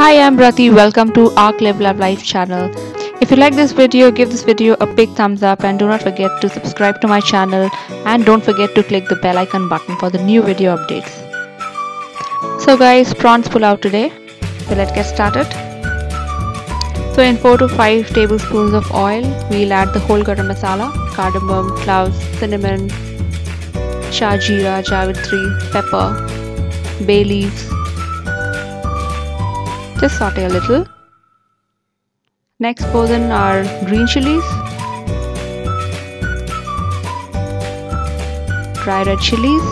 Hi, I'm Rati. Welcome to Arc Live Love Life channel. If you like this video, give this video a big thumbs up and do not forget to subscribe to my channel and don't forget to click the bell icon button for the new video updates. So guys, prawns pulao today. So let's get started. So in 4 to 5 tablespoons of oil, we'll add the whole garam masala, cardamom, cloves, cinnamon, shah jeera, jawitri, pepper, bay leaves, just saute a little. Next goes in our green chilies, dry red chilies,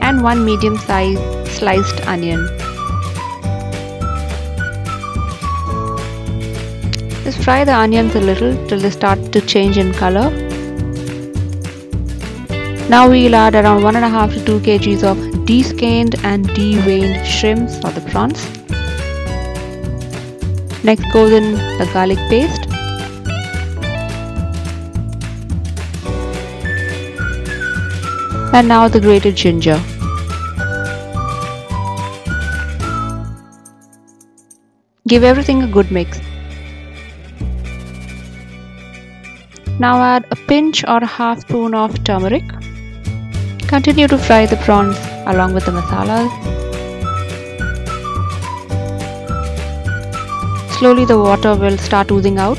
and one medium sized sliced onion. Just fry the onions a little till they start to change in color. Now we'll add around 1.5 to 2 kgs of descanned and deveined shrimps or the prawns. Next goes in the garlic paste. And now the grated ginger. Give everything a good mix. Now add a pinch or a half spoon of turmeric. Continue to fry the prawns along with the masalas. Slowly the water will start oozing out.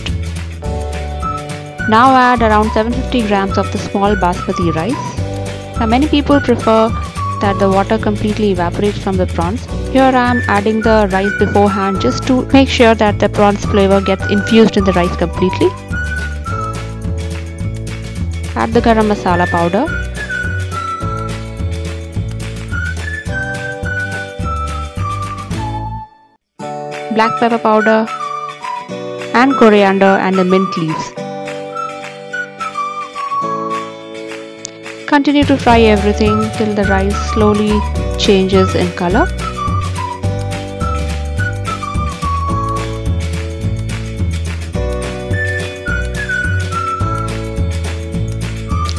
Now add around 750 grams of the small basmati rice. Now many people prefer that the water completely evaporates from the prawns. Here I am adding the rice beforehand just to make sure that the prawns flavor gets infused in the rice completely. Add the garam masala powder black pepper powder and coriander and the mint leaves. Continue to fry everything till the rice slowly changes in color.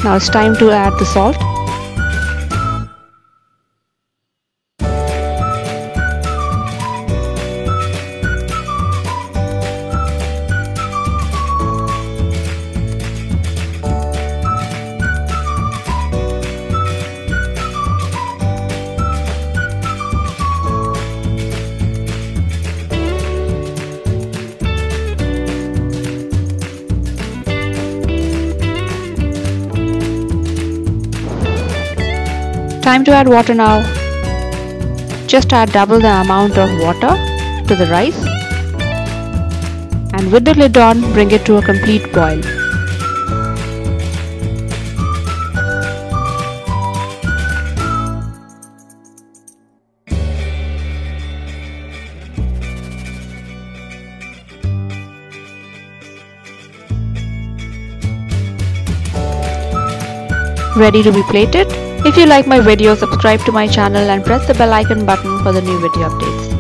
Now it's time to add the salt. Time to add water now. Just add double the amount of water to the rice and with the lid on bring it to a complete boil. Ready to be plated? If you like my video, subscribe to my channel and press the bell icon button for the new video updates.